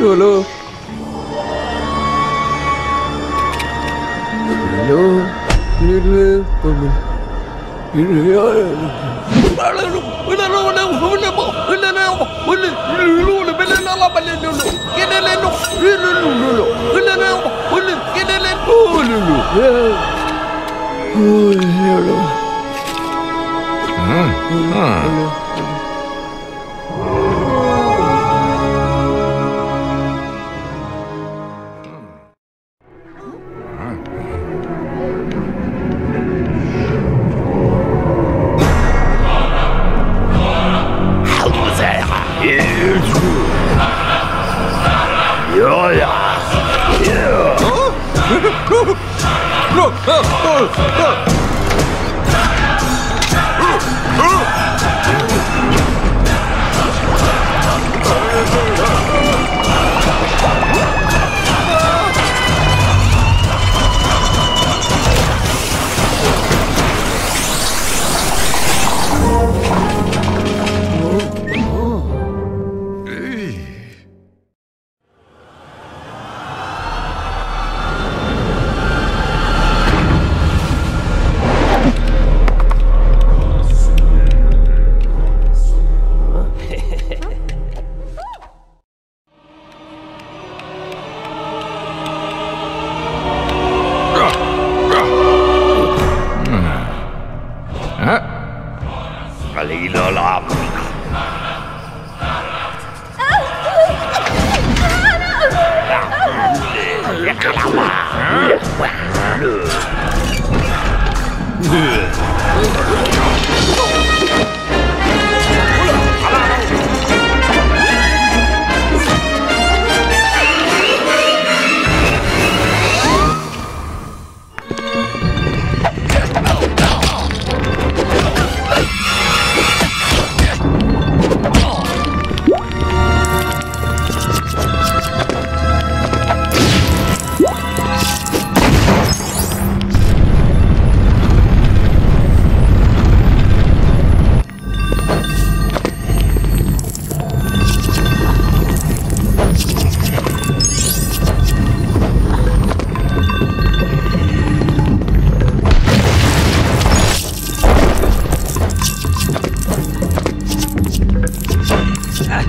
Lulu. Lulu. Lulu. Lulu. Yeah. Yeah. Galina Lam. Ugh. しな？